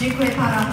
Dziękuję Pana.